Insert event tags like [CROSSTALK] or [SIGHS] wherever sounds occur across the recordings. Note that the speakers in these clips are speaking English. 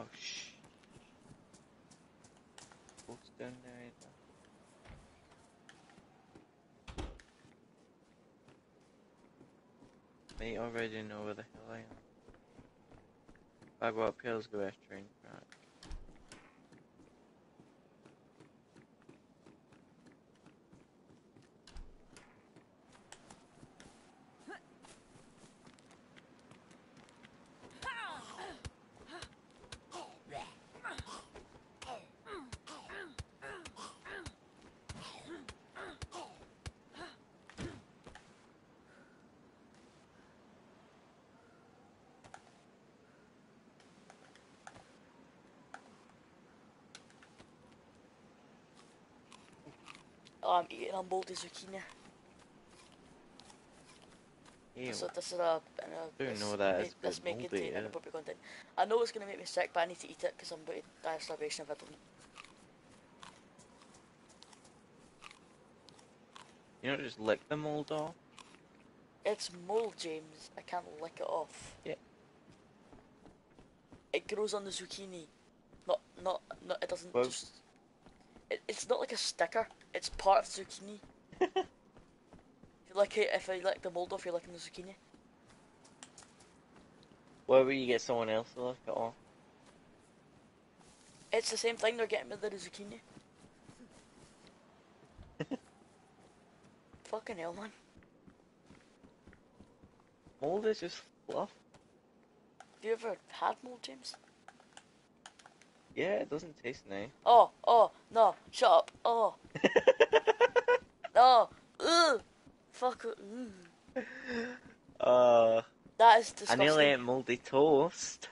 Oh shh. What's down there? They already know where the hell I am. If I go up here, let's go after track. Oh, I'm eating a mouldy zucchini. Ew. So this is a, a Don't know that may- is this good may mouldy, contain yeah. inappropriate content. I know it's gonna make me sick, but I need to eat it because I'm about to die of starvation if I don't. You don't just lick the mold off? It's mold, James. I can't lick it off. Yeah. It grows on the zucchini. Not, not, not. It doesn't Well- just. It, it's not like a sticker. It's part of zucchini. [LAUGHS] if you lick it, if I lick the mold off, you're licking the zucchini. Why would you get someone else to lick it off? It's the same thing. They're getting rid of the zucchini. [LAUGHS] Fucking hell, man. Mold is just fluff. Have you ever had mold, James? Yeah, it doesn't taste nice. Oh, oh, no, shut up. Oh, [LAUGHS] no, ugh, fuck, ugh. uh, That is disgusting. I nearly ate moldy toast,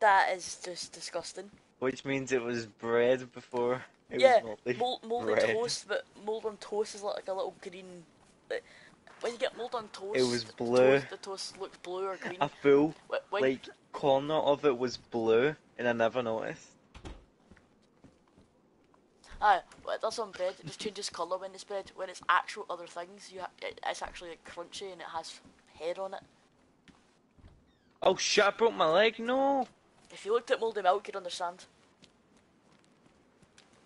That is just disgusting. which means it was bread before it yeah, was moldy. mold, moldy bread. toast, but mold on toast is like a little green. When you get mold on toast, It was blue. Toast, the toast looks blue or green. A full when, like corner of it was blue, and I never noticed. Aye, well, it does on bread. It just changes colour when it's bread. When it's actual other things, you ha- it, it's actually like, crunchy and it has hair on it. Oh shit! I broke my leg. No. If you looked at mouldy milk, you'd understand.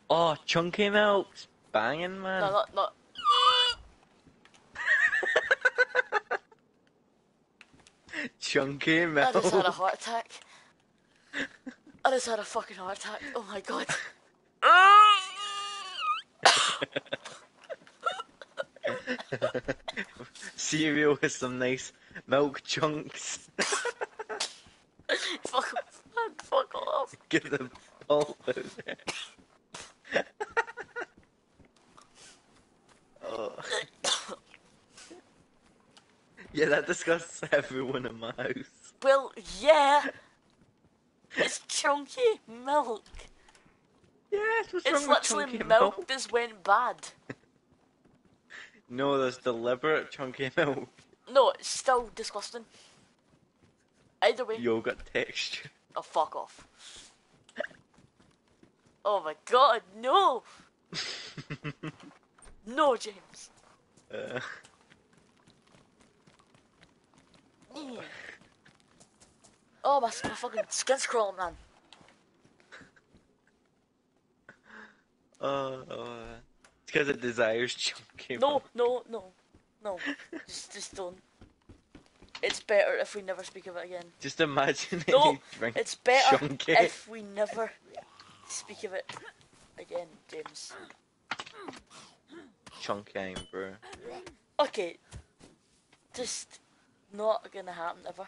Oh, chunky milk's banging, man. No, not not. [LAUGHS] chunky milk. I milk. just had a heart attack. I just had a fucking heart attack. Oh my god. [LAUGHS] [LAUGHS] Cereal with some nice milk chunks. [LAUGHS] fuck. Fuck off. Get the ball out there. oh. [COUGHS] Yeah, that disgusts everyone in my house. Well, yeah. It's chunky milk. Yeah, what's It's wrong with literally chunky milk, milk? [LAUGHS] that's went bad. No, there's deliberate chunky milk. No, it's still disgusting. Either way. Yogurt texture. Oh, fuck off. Oh my god, no! [LAUGHS] No, James. uh, Mm. Oh, my, my fucking skin's crawling, man. Uh, uh, it's because it desires [LAUGHS] chunky No, no, no, no. Just, just don't. It's better if we never speak of it again. Just imagine No, It's better if we never speak of it again, James. chunky iron brew. Okay, just not gonna happen ever.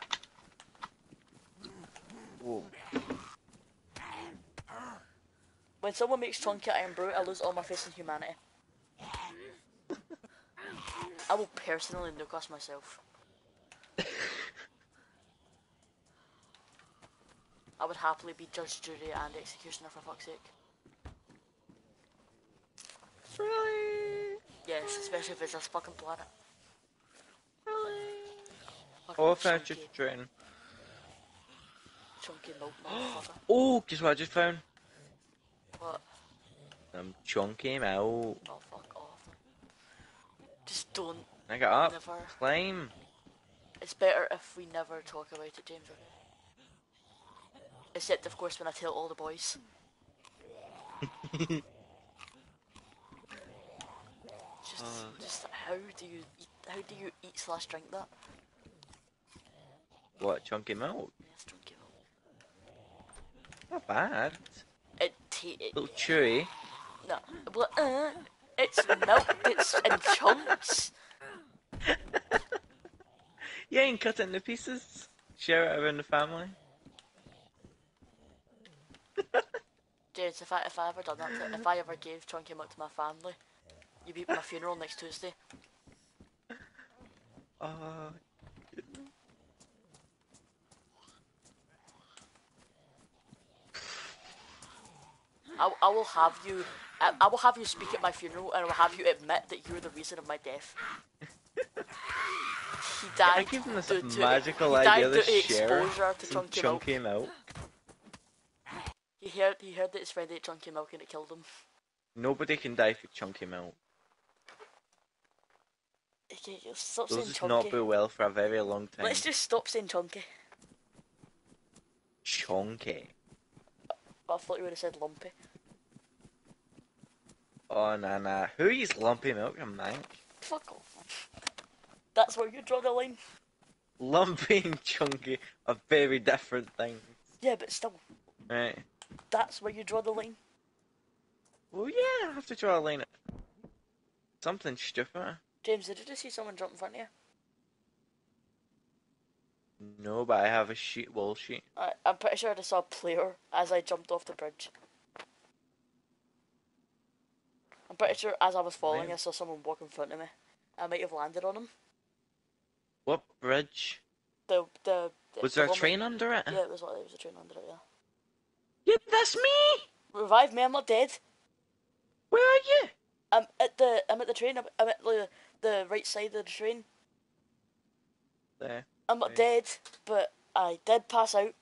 Whoa. When someone makes chunky Irn-Bru, I lose all my faith in humanity. I will personally nuke myself. I would happily be judge, jury, and executioner for fuck's sake. Really? Yes, especially if it's this fucking planet. Really? Fucking Oh, if I just drain. chunky milk [GASPS] motherfucker. Oh, guess what I just found? What? Some chunky milk. Oh, fuck off. Just don't. I got up. Never. Climb. It's better if we never talk about it, James. Except, of course, when I tell all the boys. [LAUGHS] Just, Uh. just how do you eat? How do you eat slash drink that? what, chunky milk? Yes, drink it. Not bad. It, it little chewy. No, well, uh, it's milk. It's in chunks. [LAUGHS] You ain't cut it into pieces. Share it around the family. [LAUGHS] James, if I if I ever done that, to, if I ever gave chunky milk to my family, you'd be at my funeral next Tuesday. [LAUGHS] Uh, I, I will have you. I, I will have you speak at my funeral, and I will have you admit that you're the reason of my death. He [LAUGHS] died. I give them this due to- magical he died idea due to to exposure to some chunky, milk. chunky milk. He heard he heard that his friend ate chunky milk and it killed him. Nobody can die for chunky milk. Okay, just stop Those saying just not chunky. be well for a very long time. Let's just stop saying chunky. Chunky. I thought you would have said lumpy. Oh, nah, nah. Who eats lumpy milk, man? Fuck off. That's where you draw the line. Lumpy and [LAUGHS] chunky are very different things. Yeah, but still, Right. that's where you draw the line. Well, yeah, I have to draw a line at something stupid. James, did you just see someone jump in front of you? No, but I have a sheet, wall sheet. I, I'm pretty sure I just saw a player as I jumped off the bridge. I'm pretty sure as I was falling? I saw someone walk in front of me. I might have landed on him. What bridge? The the, the Was the there a woman- train under it? Yeah, it was. It was a train under it. Yeah. Yeah, that's me! Revive me! I'm not dead. Where are you? I'm at the. I'm at the train. I'm, I'm at the the right side of the train. There. I'm not Okay. dead, but I did pass out.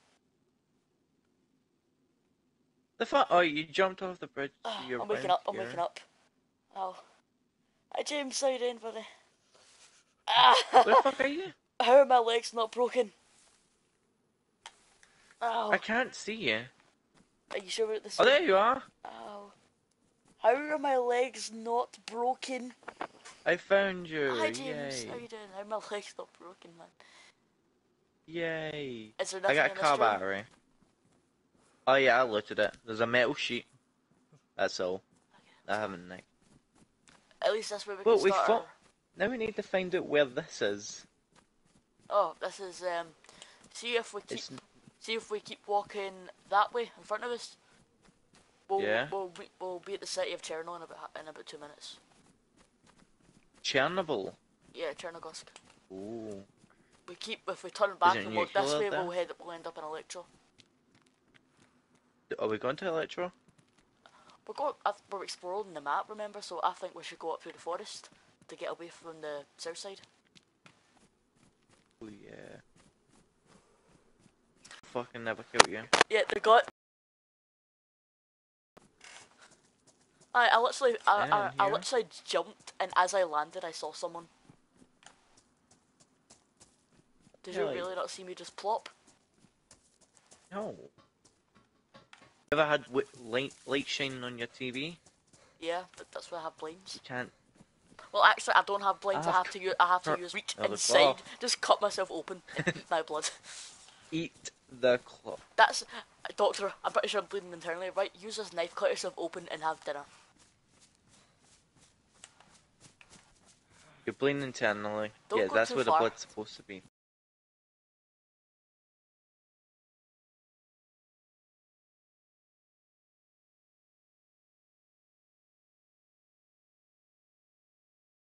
The fuck? Oh, you jumped off the bridge. [SIGHS] I'm waking up. I'm here. waking up. Oh. Hi James, how you doing, buddy? Ah, Where the fuck are you? [LAUGHS] how are my legs not broken? Ow. I can't see you. Are you sure we're at the Oh, there you are. Ow. How are my legs not broken? I found you. Hi James, Yay. how you doing? How are my [LAUGHS] legs not broken, man? Yay. Is there I got a in car room? battery. Oh yeah, I looted it. There's a metal sheet. That's all. I haven't nicked. At least that's where we Well, can start. our- Now we need to find out where this is. Oh, this is um. See if we keep It's see if we keep walking that way in front of us. We'll, Yeah. We'll be, we'll be at the city of Chernobyl in about in about two minutes. Chernobyl. Yeah, Chernogorsk. Ooh. We keep if we turn back and walk this way, there? we'll head we'll end up in Electro. Are we going to Electro? We're going. We're exploring the map, remember? So I think we should go up through the forest to get away from the south side. Oh yeah. Fucking never killed you. Yeah, they got. I I literally I, Yeah, I, I literally jumped and as I landed I saw someone. Did you Really? really not see me just plop? No. Ever had light light shining on your TV? Yeah, but that's why I have blinds. You can't. Well, actually, I don't have blinds. I I have have to use. I have to use reach inside. claw. Just cut myself open [LAUGHS] my blood. Eat the clock. That's uh, doctor. I'm pretty sure I'm bleeding internally. Right, use this knife, cut yourself open, and have dinner. You're bleeding internally. Don't yeah, that's where far. the blood's supposed to be.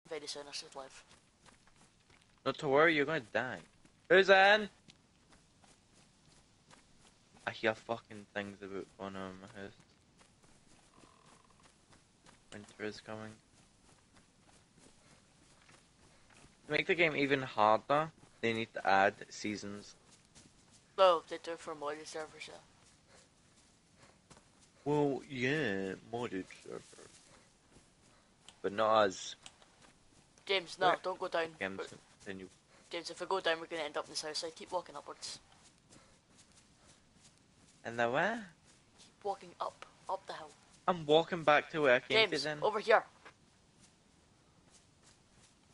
Very soon I should live. Not to worry, you're gonna die. Who's in? I hear fucking things about going on in my house. Winter is coming. To make the game even harder, they need to add seasons. No, they do it for modded servers. Yeah. Well, yeah, modded server. But not as James, no, Where- don't go down. games than you. James, if we go down, we're gonna end up in the south side. Keep walking upwards. And the what? Keep walking up, up the hill. I'm walking back to where I came James, to then. over here.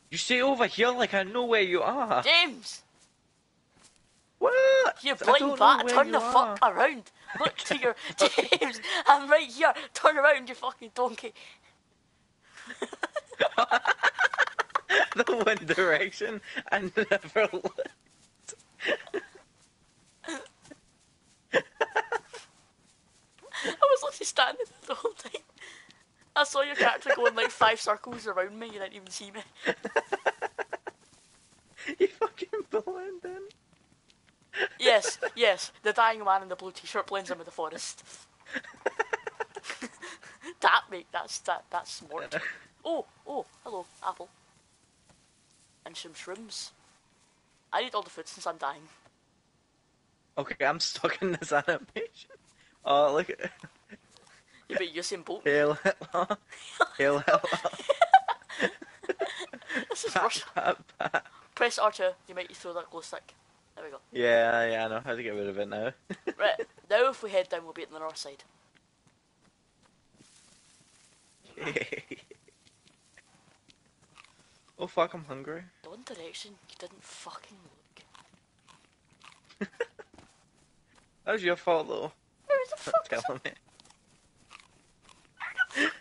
You say over here like I know where you are. James! What? You I blind bat, turn the are. fuck around. Look to your [LAUGHS] [LAUGHS] James, I'm right here. Turn around, you fucking donkey. [LAUGHS] [LAUGHS] the one direction and never [LAUGHS] looked. I was literally standing there the whole time. I saw your character going like five circles around me, you didn't even see me. [LAUGHS] you fucking blend in. Yes, yes, the dying man in the blue t-shirt blends in with the forest. that mate, that's that that's smart. Oh, oh, hello, apple. And some shrooms. I need all the food since I'm dying. Okay, I'm stuck in this animation. Oh, look at You bet Usain Bolt. [LAUGHS] Hail Hitler. Hail Hitler. [LAUGHS] This is Russia. [LAUGHS] Press R2, you might throw that glow stick. There we go. Yeah, yeah, I know how to get rid of it now. Right, now if we head down, we'll be at the north side. Oh fuck, I'm hungry. One direction you didn't fucking look. [LAUGHS] That was your fault though. Where the fuck Not telling me.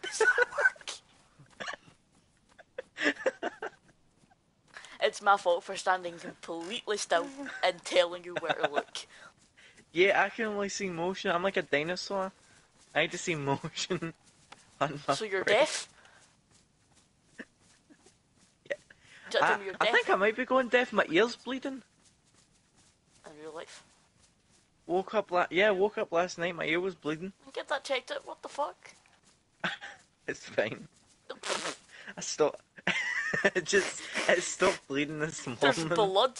does that work? [LAUGHS] it's my fault for standing completely still and telling you where to look. Yeah, I can only see motion. I'm like a dinosaur. I need to see motion [LAUGHS] on my So you're brain. deaf? Yeah. Do I, tell me you're I think I might be going deaf. My ears bleeding. in real life? Woke up la- yeah, woke up last night. My ear was bleeding. Get that checked out, what the fuck? [LAUGHS] It's fine. I stopped. [LAUGHS] it just it stopped bleeding this [LAUGHS] There's blood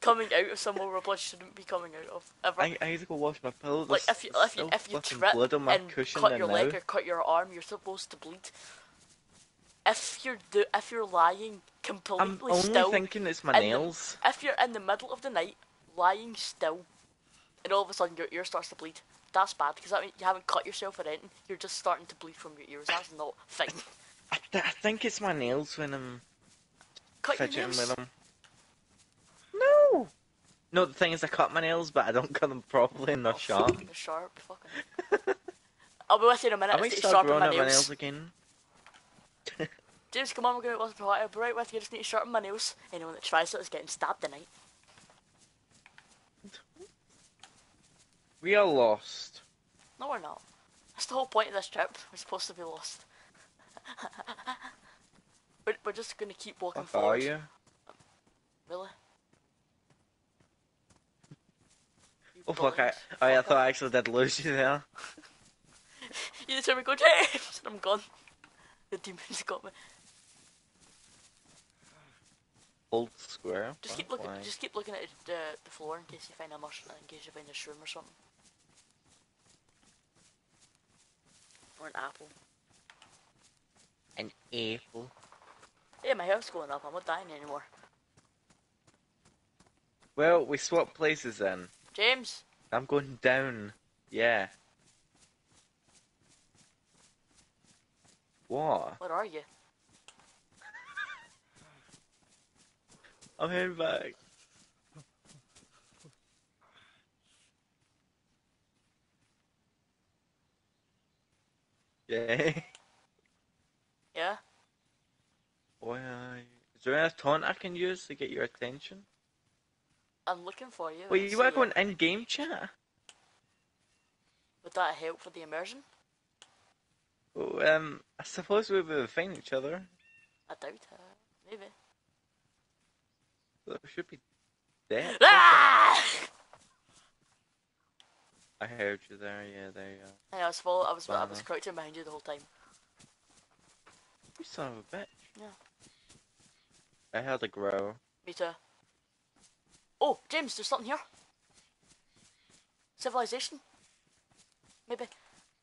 coming out of somewhere where blood shouldn't be coming out of, ever. I, I need to go wash my pillow. like if you if you if you trip blood on my and cushion cut your now. leg or cut your arm, you're supposed to bleed. If you're do if you're lying completely I'm only still, thinking it's my and the- nails. if you're in the middle of the night lying still, and all of a sudden your ear starts to bleed, that's bad because that means you haven't cut yourself or anything. You're just starting to bleed from your ears. That's not fine. I, th- I think it's my nails when I'm Cut fidgeting nails. with them. No. No, the thing is, I cut my nails, but I don't cut them properly and they're Oh, sharp. They're sharp. Fucking. I'll be with you in a minute. I might to start growing my out my nails. nails again. James, come on, we're going to Western I'll be right with you. I just need to sharpen my nails. Anyone that tries it is getting stabbed tonight. We are lost. No, we're not. That's the whole point of this trip. We're supposed to be lost. [LAUGHS] we're, we're just going to keep walking What forward. are you? Really? You Oh fuck! I, I Fuck thought. I actually did lose you there. [LAUGHS] You just hear me go, James! And I'm gone. The demons got me. Old square. Just keep looking. why? Just keep looking at the, the floor in case you find a mushroom. In case you find a shroom or something. Or an apple. An apple. Yeah, my health's going up. I'm not dying anymore. Well, we swapped places then. James, I'm going down. Yeah. What? where are you? I'm heading back. Yeah. Yeah. Why? Is there a taunt I can use to get your attention? I'm looking for you. Wait, you are going in game chat? Would that help for the immersion? Well, um, I suppose we would find each other. I doubt it. Maybe. Should be dead. Ah! I heard you there. Yeah, there you are. Yeah, I was full, I was I was Banner. crouching behind you the whole time. You son of a bitch. Yeah. I heard a growl. Me too. Oh, James, there's something here. Civilization. Maybe. Is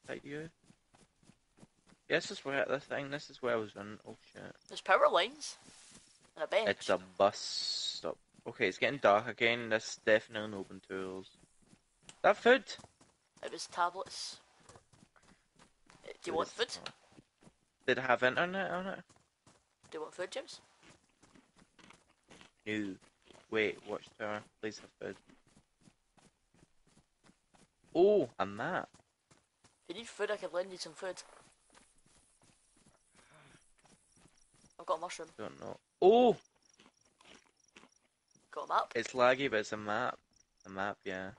that you? Yeah, this is where this thing. This is where I was running. Oh shit! There's power lines. A bench. It's a bus stop. Okay, it's getting dark again. This is definitely an open tools. That food. It was tablets. Uh, Do you It want food? Did it have internet on it? Do you want food, James? No. Wait, Watchtower. Please have food. Oh, a map. If you need food, I could lend you some food. I've got a mushroom. Don't know. Oh, Got a map. it's laggy, but it's a map. A map, yeah.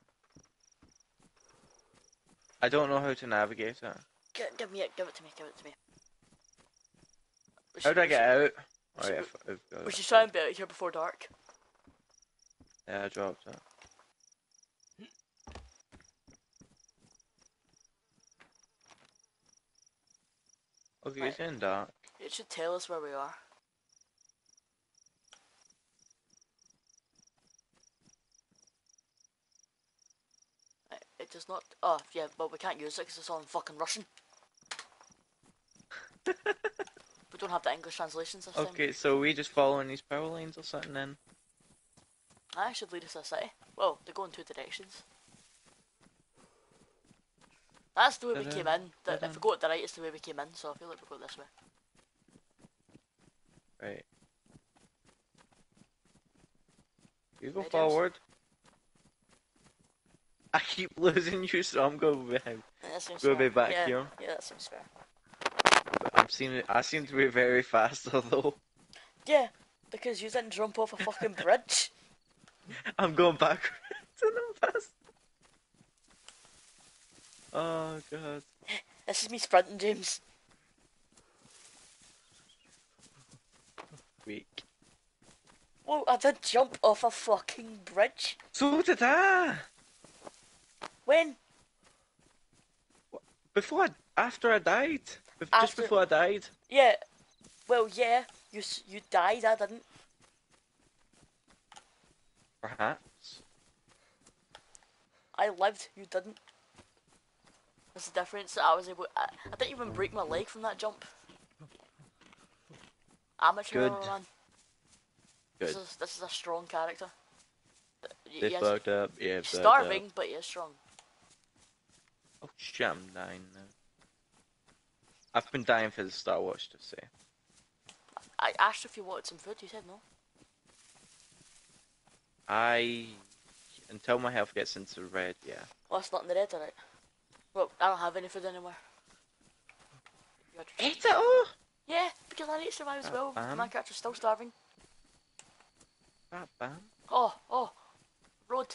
I don't know how to navigate it. Give, give me it. Give it to me. Give it to me. We How should- do I get should- out? we should- Alright, I've, got We should try and be out here before dark. Yeah, I dropped it. Oh, okay, Right. it's getting dark. It should tell us where we are. Not. Oh, yeah, but we can't use it because it's all in fucking Russian. [LAUGHS] we don't have the English translations this time. Okay, so we just following these power lines or something then? I should lead us to a city. Well, they go in two directions. That's the way we came in. The, if we go to the right, it's the way we came in, so I feel like we go this way. Right. You go forward. I keep [LAUGHS] losing you, so I'm going that seems Go fair. back yeah, here. Yeah, that seems fair. I'm seem I seem to be very fast, [LAUGHS] although Yeah, because you didn't jump off a fucking [LAUGHS] bridge. I'm going backwards and I'm fast. Oh god. This is me sprinting, James. Weak. Whoa, I did jump off a fucking bridge. So did I. When? Before I, after I died. Bef- Just before I died. Yeah. Well, yeah. You you died. I didn't. Perhaps. I lived. You didn't. That's the difference. I was able. I, I didn't even break my leg from that jump. Amateur Good. man. Good. This is this is a strong character. They he fucked up. Yeah, he's starving, up. but he is strong. Oh shit, I'm dying now. I've been dying for the Star Watch to say. I asked if you wanted some food. You said no. I until my health gets into red, yeah. Well, it's not in the red, alright. Well, I don't have any food anymore. Ate it all. Yeah, because I need to survive as well. bam. My character's still starving. Bam, bam. Oh, oh, road.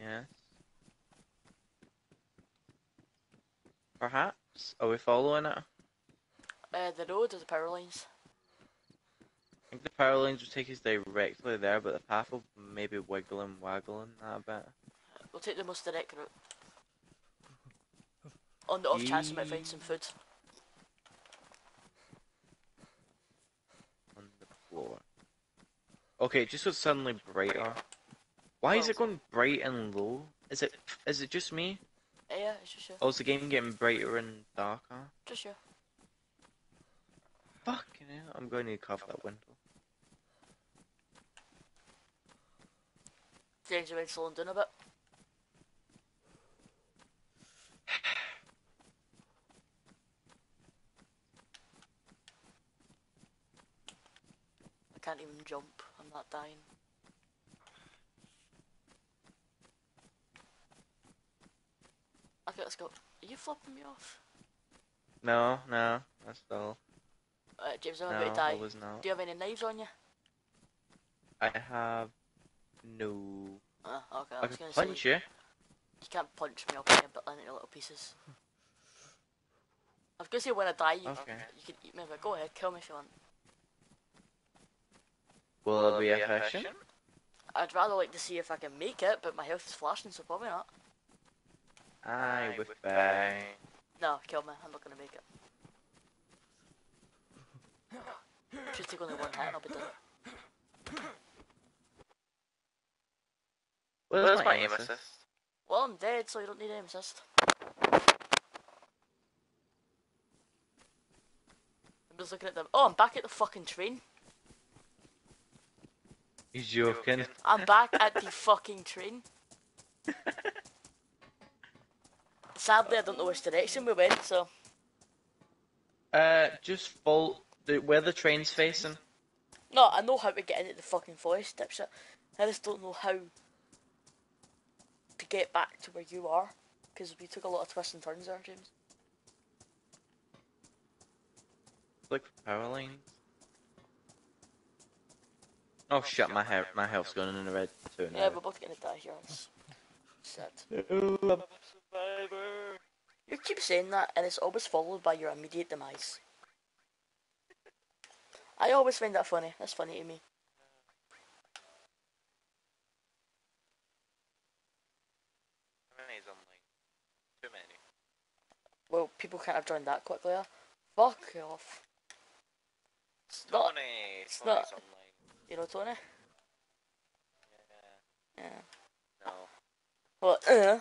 Yeah. Perhaps. Are we following it? Uh, the road or the power lines. I think the power lines will take us directly there, but the path will maybe wiggle and waggle in that a bit. We'll take the most direct route. On the off chance we might find some food. on the floor. Okay, it just got suddenly brighter. Why is it going bright and low? Is it is it just me? Yeah, it's just you. Or is the game getting brighter and darker? Just you. Fucking hell, I'm going to cover that window. James, you went slowing down a bit. [SIGHS] I can't even jump. I'm not dying. Okay, let's go. Are you flipping me off? No, no, that's all. Uh, James, I'm No, about to I die. was not. Do you have any knives on you? I have no. Uh, okay, I I was can gonna say punch you. you can't punch me. I'll cut you a into little pieces. I was gonna say when I die, you, Okay. you can eat me, but go ahead, kill me if you want. Will it be efficient? I'd rather like to see if I can make it, but my health is flashing, so probably not. Aye, with bang. No, kill me. I'm not gonna make it. Just take only one hit and I'll be done. Well, that's my aim assist. Well, I'm dead, so you don't need aim assist. I'm just looking at them. Oh, I'm back at the fucking train. He's joking. I'm back at the fucking train. [LAUGHS] Sadly, I don't know which direction we went, so Uh, just follow the where the train's facing. no, I know how to get into the fucking forest, dipshit. I just don't know how to get back to where you are, because we took a lot of twists and turns there, James. Look for power lines. Oh shit, my hair, my health's going in the red too now. Yeah, we're both gonna die here. Sad. Ooh, I'm a survivor. You keep saying that, and it's always followed by your immediate demise. I always find that funny. That's funny to me. How many is online? Too many. Well, people can't have joined that quickly. Huh? Fuck off. It's not, it's Tony's not- online. you know, Tony. Yeah, Yeah. no. Well, uh,